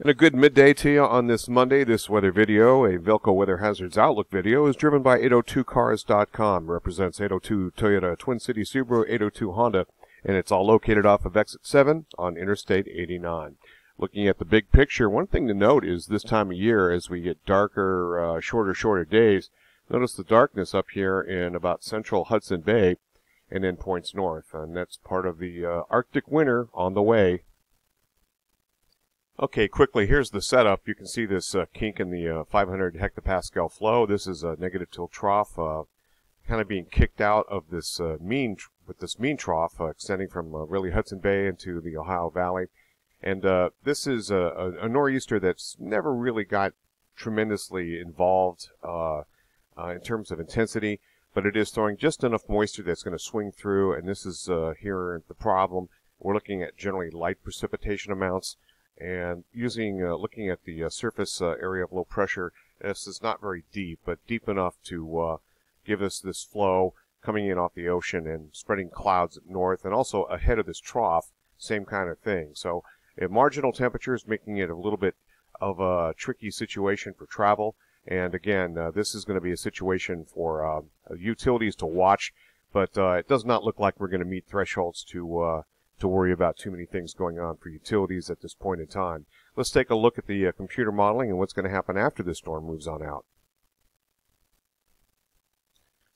And a good midday to you on this Monday. This weather video, a Velco Weather Hazards Outlook video, is driven by 802cars.com. Represents 802 Toyota Twin City Subaru, 802 Honda, and it's all located off of exit 7 on Interstate 89. Looking at the big picture, one thing to note is this time of year, as we get darker, uh, shorter, shorter days, notice the darkness up here in about central Hudson Bay and then points north. And that's part of the uh, Arctic winter on the way Okay, quickly, here's the setup. You can see this uh, kink in the uh, 500 hectopascal flow. This is a negative tilt trough, uh, kind of being kicked out of this uh, mean, with this mean trough uh, extending from uh, really Hudson Bay into the Ohio Valley. And this is a, a, nor'easter that's never really got tremendously involved in terms of intensity, but it is throwing just enough moisture that's going to swing through, and this is here the problem. We're looking at generally light precipitation amounts and using uh, looking at the uh, surface uh, area of low pressure, this is not very deep, but deep enough to uh, give us this flow coming in off the ocean and spreading clouds north, and also ahead of this trough, same kind of thing. So, marginal temperatures making it a little bit of a tricky situation for travel. And again, uh, this is going to be a situation for uh, utilities to watch, but it does not look like we're going to meet thresholds to to worry about too many things going on for utilities at this point in time. Let's take a look at the uh, computer modeling and what's going to happen after this storm moves on out.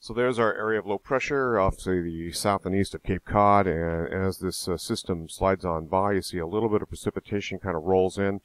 So there's our area of low pressure off to the south and east of Cape Cod, and as this uh, system slides on by, you see a little bit of precipitation kind of rolls in,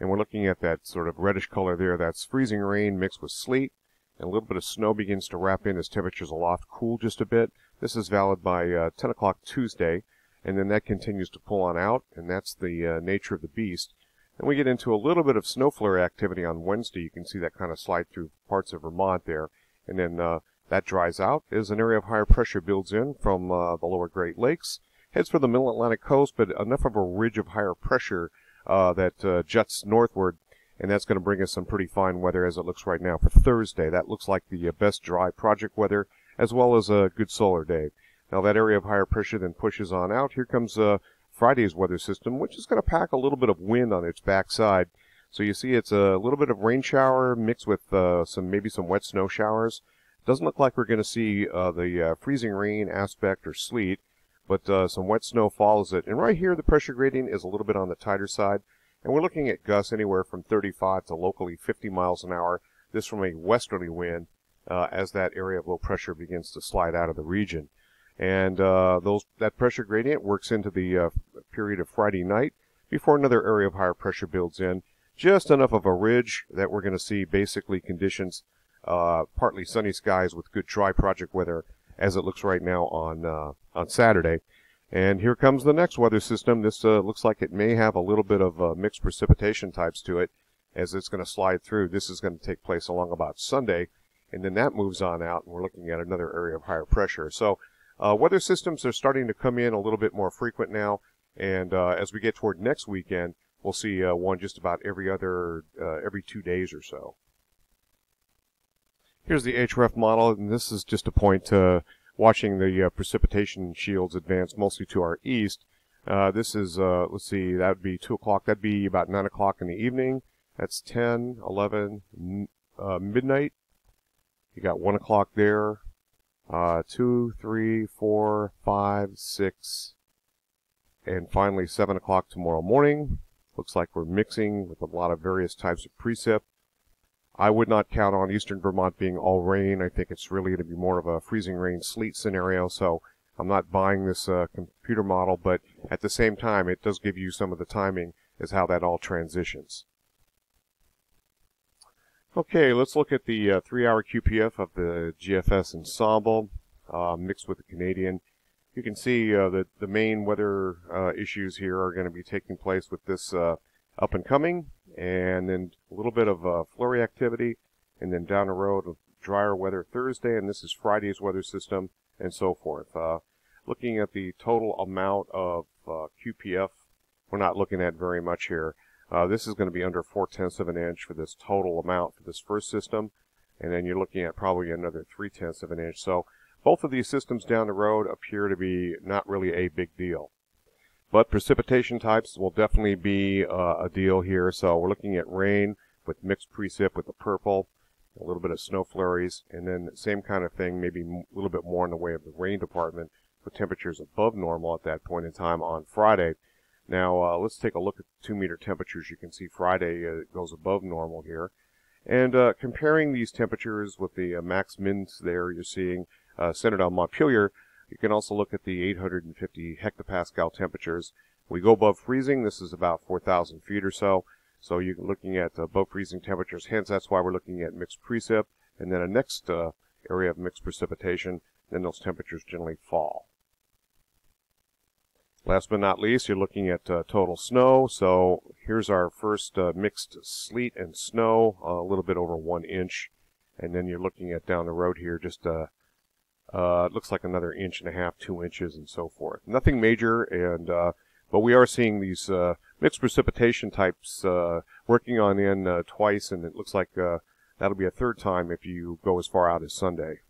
and we're looking at that sort of reddish color there. That's freezing rain mixed with sleet, and a little bit of snow begins to wrap in as temperatures aloft cool just a bit. This is valid by uh, 10 o'clock Tuesday and then that continues to pull on out, and that's the uh, nature of the beast. And we get into a little bit of snow flurry activity on Wednesday. You can see that kind of slide through parts of Vermont there, and then uh, that dries out as an area of higher pressure builds in from uh, the lower Great Lakes, heads for the middle Atlantic coast, but enough of a ridge of higher pressure uh, that uh, juts northward, and that's going to bring us some pretty fine weather as it looks right now for Thursday. That looks like the uh, best dry project weather as well as a good solar day. Now that area of higher pressure then pushes on out. Here comes uh, Friday's weather system, which is going to pack a little bit of wind on its backside. So you see it's a little bit of rain shower mixed with uh, some maybe some wet snow showers. Doesn't look like we're going to see uh, the uh, freezing rain aspect or sleet, but uh, some wet snow follows it. And right here the pressure gradient is a little bit on the tighter side. And we're looking at gusts anywhere from 35 to locally 50 miles an hour. This from a westerly wind uh, as that area of low pressure begins to slide out of the region and uh, those that pressure gradient works into the uh, period of Friday night before another area of higher pressure builds in. Just enough of a ridge that we're going to see basically conditions, uh, partly sunny skies with good dry project weather as it looks right now on uh, on Saturday. And here comes the next weather system. This uh, looks like it may have a little bit of uh, mixed precipitation types to it as it's going to slide through. This is going to take place along about Sunday, and then that moves on out, and we're looking at another area of higher pressure. So uh, weather systems are starting to come in a little bit more frequent now, and uh, as we get toward next weekend, we'll see uh, one just about every other uh, every two days or so. Here's the HRF model, and this is just a point to watching the uh, precipitation shields advance mostly to our east. Uh, this is, let's see, that would be 2 o'clock. That'd be about 9 o'clock in the evening. That's 10, 11, midnight. You got 1 o'clock there, uh, two, three, four, five, six, and finally seven o'clock tomorrow morning. Looks like we're mixing with a lot of various types of precip. I would not count on eastern Vermont being all rain. I think it's really going to be more of a freezing rain sleet scenario. So I'm not buying this uh, computer model, but at the same time, it does give you some of the timing as how that all transitions. Okay, let's look at the uh, three-hour QPF of the GFS ensemble uh, mixed with the Canadian. You can see uh, that the main weather uh, issues here are going to be taking place with this uh, up and coming, and then a little bit of uh, flurry activity, and then down the road drier weather Thursday, and this is Friday's weather system, and so forth. looking at the total amount of QPF, we're not looking at very much here. Uh, this is going to be under four tenths of an inch for this total amount for this first system, and then you're looking at probably another three tenths of an inch. So both of these systems down the road appear to be not really a big deal. But precipitation types will definitely be uh, a deal here. So we're looking at rain with mixed precip with the purple, a little bit of snow flurries, and then same kind of thing, maybe a little bit more in the way of the rain department with temperatures above normal at that point in time on Friday. Now uh, let's take a look at the two meter temperatures. You can see Friday uh, goes above normal here. And uh, comparing these temperatures with the uh, max mins there you're seeing uh, centered on Montpelier, you can also look at the 850 hectopascal temperatures. We go above freezing. This is about 4,000 feet or so. So you're looking at above freezing temperatures. Hence, that's why we're looking at mixed precip. And then a next uh, area of mixed precipitation, then those temperatures generally fall. Last but not least, you're looking at uh, total snow. So here's our first uh, mixed sleet and snow, a little bit over one inch. And then you're looking at down the road here, just uh, uh, it looks like another inch and a half, two inches, and so forth. Nothing major, and uh, but we are seeing these uh, mixed precipitation types uh, working on in twice, and it looks like uh, that'll be a third time if you go as far out as Sunday.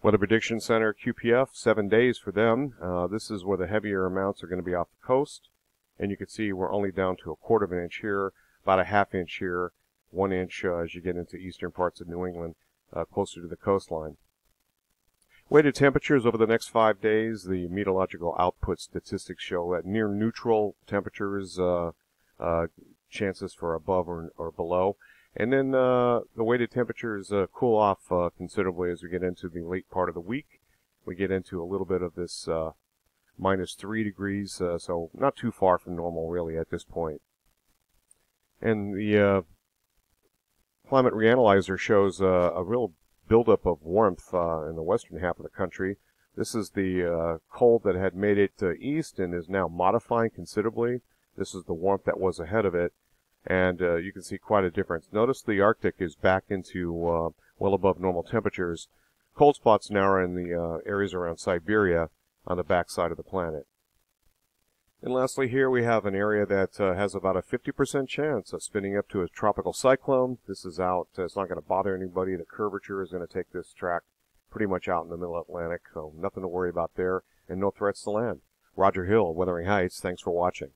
Weather Prediction Center, QPF, seven days for them. Uh, this is where the heavier amounts are going to be off the coast. And you can see we're only down to a quarter of an inch here, about a half inch here, one inch uh, as you get into eastern parts of New England, uh, closer to the coastline. Weighted temperatures over the next five days, the meteorological output statistics show at near neutral temperatures, uh, uh, chances for above or, or below. And then uh, the weighted temperatures uh, cool off uh, considerably as we get into the late part of the week. We get into a little bit of this uh, minus three degrees, uh, so not too far from normal really at this point. And the uh, climate reanalyzer shows a real buildup of warmth in the western half of the country. This is the cold that had made it east and is now modifying considerably. This is the warmth that was ahead of it and uh, you can see quite a difference. Notice the Arctic is back into uh, well above normal temperatures. Cold spots now are in the uh, areas around Siberia on the backside of the planet. And lastly, here we have an area that uh, has about a 50% chance of spinning up to a tropical cyclone. This is out, uh, it's not going to bother anybody. The curvature is going to take this track pretty much out in the middle Atlantic, so nothing to worry about there, and no threats to land. Roger Hill, Weathering Heights, thanks for watching.